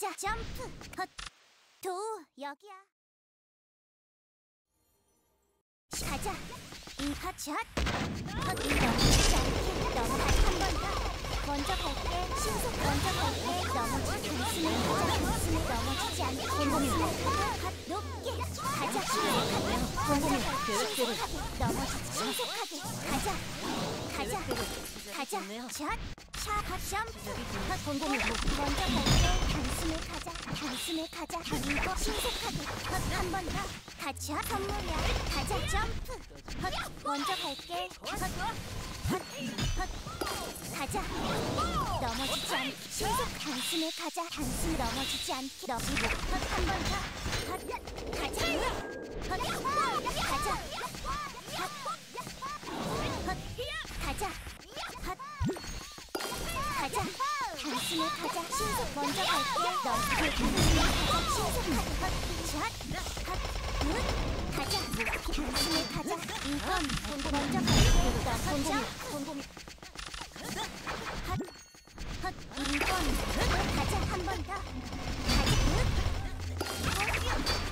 가자 점프 헛 도우 여기야 가자 이 핫샷 헛 넘어지지 않게 넘어가 한번더 먼저 갈게 신속 먼저 갈게 넘어지지 않으면 가자 넘어지지 않게 헛 높게 가자 신속하게 갈게 신속하게 넘어지지 신속하게 가자 가자 가자 샷 샷, 점프 헛 공공이 먼저 갈게 단숨에 가자. 단숨에 가자. 이거 신속하게. 헛한번더. 같이 헛 선물이야. 가자 점프. 헛 먼저 갈게. 헛헛헛 가자. 넘어지지 않게 신속 단숨에 가자. 단숨 넘어지지 않게. 넘기고. 헛한번더 단숨에 가자 신속 먼저 갈게 너희들 단숨에 가자 신속하게 헛샷헛굿 가자 단숨에 가자 이건 먼저 갈게 너희자 곰곰이 헛헛 이건 가자 한 번더 가자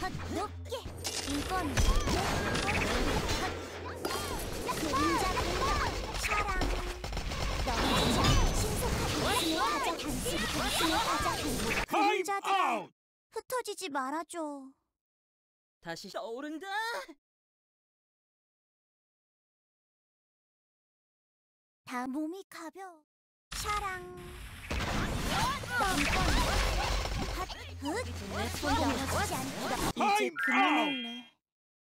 굿헛 높게 이건 그림자들아 아웃! 흩어지지 말아줘. 다시 떠오른다. 다 몸이 가벼워. 사랑. 넌건 핫 훗, 넘어지지 않게 이제 그만할래